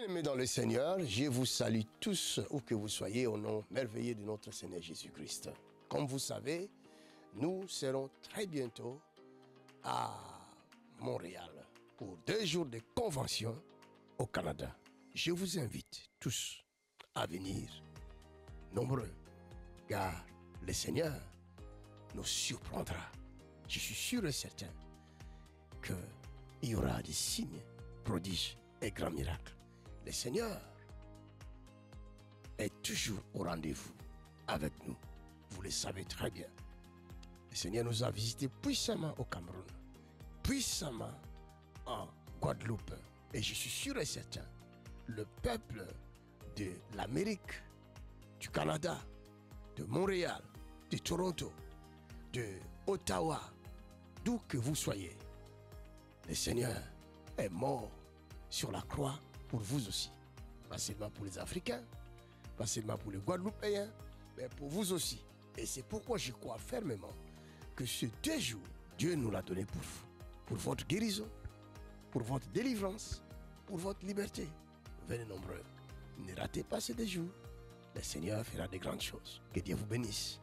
Bien-aimés dans le Seigneur, je vous salue tous où que vous soyez au nom merveilleux de notre Seigneur Jésus-Christ. Comme vous savez, nous serons très bientôt à Montréal pour deux jours de convention au Canada. Je vous invite tous à venir nombreux, car le Seigneur nous surprendra. Je suis sûr et certain qu'il y aura des signes, prodiges et grands miracles. Le Seigneur est toujours au rendez-vous avec nous. Vous le savez très bien. Le Seigneur nous a visités puissamment au Cameroun, puissamment en Guadeloupe. Et je suis sûr et certain, le peuple de l'Amérique, du Canada, de Montréal, de Toronto, de Ottawa, d'où que vous soyez, le Seigneur est mort sur la croix pour vous aussi. Pas seulement pour les Africains, pas seulement pour les Guadeloupéens, mais pour vous aussi. Et c'est pourquoi je crois fermement que ce deux jours, Dieu nous l'a donné pour vous. Pour votre guérison, pour votre délivrance, pour votre liberté. Venez nombreux. Ne ratez pas ces deux jours. Le Seigneur fera de grandes choses. Que Dieu vous bénisse.